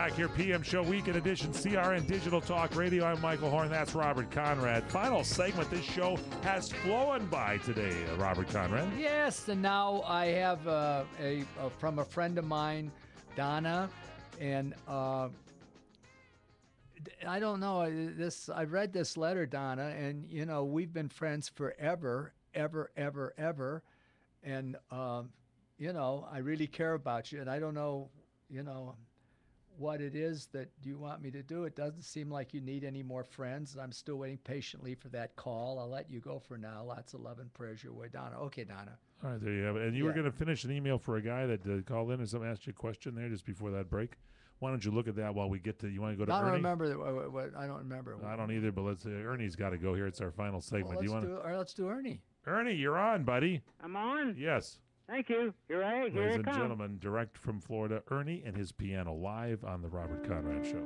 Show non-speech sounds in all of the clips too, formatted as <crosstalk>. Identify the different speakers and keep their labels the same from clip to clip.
Speaker 1: back here. PM Show Weekend Edition, CRN Digital Talk Radio. I'm Michael Horn. That's Robert Conrad. Final segment. This show has flown by today, uh, Robert Conrad.
Speaker 2: Yes, and now I have uh, a, a from a friend of mine, Donna, and uh, I don't know this. I read this letter, Donna, and you know we've been friends forever, ever, ever, ever, and um, you know I really care about you, and I don't know, you know, what it is that you want me to do. It doesn't seem like you need any more friends. I'm still waiting patiently for that call. I'll let you go for now. Lots of love and prayers your way, Donna. Okay, Donna.
Speaker 1: All right, there you have it. And you were going to finish an email for a guy that uh, called in and some asked you a question there just before that break. Why don't you look at that while we get to? You want to go to
Speaker 2: I don't
Speaker 1: Ernie?
Speaker 2: remember. The, what, what, I don't remember.
Speaker 1: I don't either, but let's. Uh, Ernie's got to go here. It's our final
Speaker 2: Well,
Speaker 1: segment.
Speaker 2: let's
Speaker 1: do you want
Speaker 2: do.
Speaker 1: to?
Speaker 2: Or let's do Ernie.
Speaker 1: Ernie, you're on, buddy.
Speaker 3: I'm on.
Speaker 1: Yes.
Speaker 3: Thank you. Here I here
Speaker 1: Ladies and
Speaker 3: come.
Speaker 1: gentlemen, direct from Florida, Ernie and his piano live on the Robert Conrad Show.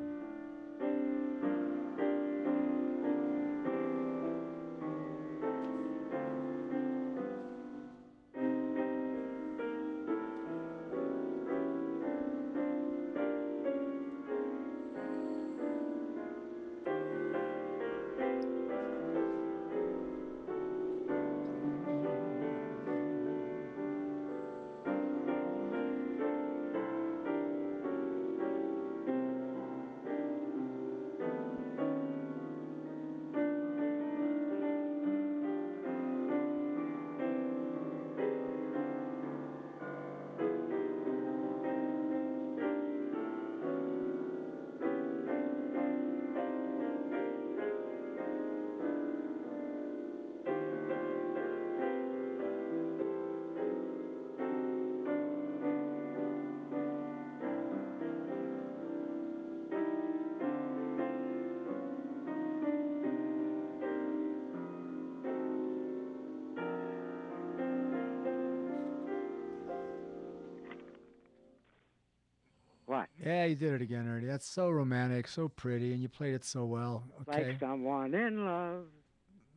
Speaker 2: Yeah, you did it again, Ernie. That's so romantic, so pretty, and you played it so well. Okay.
Speaker 3: Like someone in love.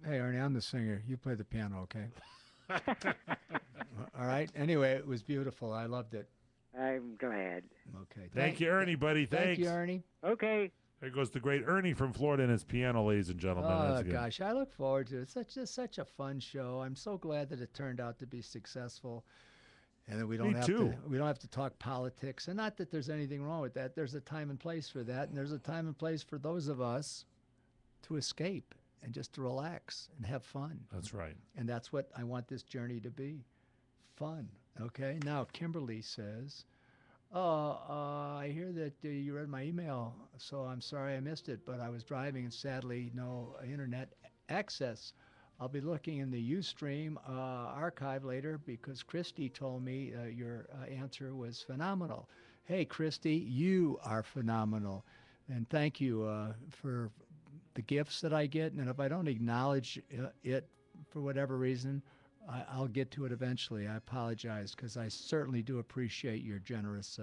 Speaker 2: Hey, Ernie, I'm the singer. You play the piano, okay? <laughs> All right. Anyway, it was beautiful. I loved it.
Speaker 3: I'm glad.
Speaker 2: Okay.
Speaker 1: Thank you, Ernie, buddy.
Speaker 2: Thank you, Ernie.
Speaker 3: Okay.
Speaker 1: There goes the great Ernie from Florida and his piano, ladies and gentlemen.
Speaker 2: Oh
Speaker 1: That's
Speaker 2: gosh, I look forward to it. It's such just such a fun show. I'm so glad that it turned out to be successful, and that we don't
Speaker 1: Me
Speaker 2: have
Speaker 1: too.
Speaker 2: to we don't have to talk politics. And not that there's anything wrong with that. There's a time and place for that, and there's a time and place for those of us to escape and just to relax and have fun.
Speaker 1: That's right.
Speaker 2: And that's what I want this journey to be fun. Okay. Now, Kimberly says, Oh, uh, I hear that uh, you read my email, so I'm sorry I missed it, but I was driving and sadly no internet access. I'll be looking in the Ustream uh, archive later because Christy told me uh, your uh, answer was phenomenal. Hey, Christy, you are phenomenal. And thank you uh, for the gifts that I get. And if I don't acknowledge uh, it for whatever reason, I, I'll get to it eventually. I apologize because I certainly do appreciate your generous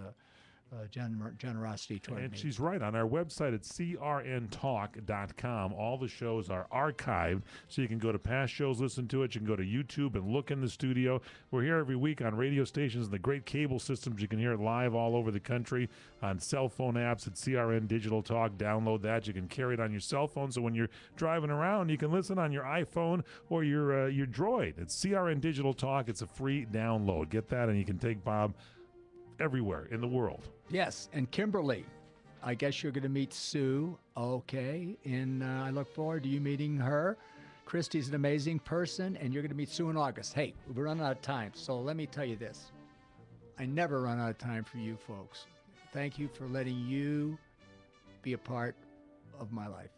Speaker 2: uh, gener- generosity toward
Speaker 1: And
Speaker 2: me.
Speaker 1: she's right. On our website at crntalk.com, all the shows are archived, so you can go to past shows, listen to it. You can go to YouTube and look in the studio. We're here every week on radio stations and the great cable systems. You can hear it live all over the country on cell phone apps at CRN Digital Talk. Download that. You can carry it on your cell phone, so when you're driving around, you can listen on your iPhone or your uh, your Droid. It's CRN Digital Talk. It's a free download. Get that, and you can take Bob everywhere in the world.
Speaker 2: Yes, and Kimberly, I guess you're going to meet Sue. Okay, and uh, I look forward to you meeting her. Christy's an amazing person, and you're going to meet Sue in August. Hey, we're running out of time, so let me tell you this: I never run out of time for you folks. Thank you for letting you be a part of my life.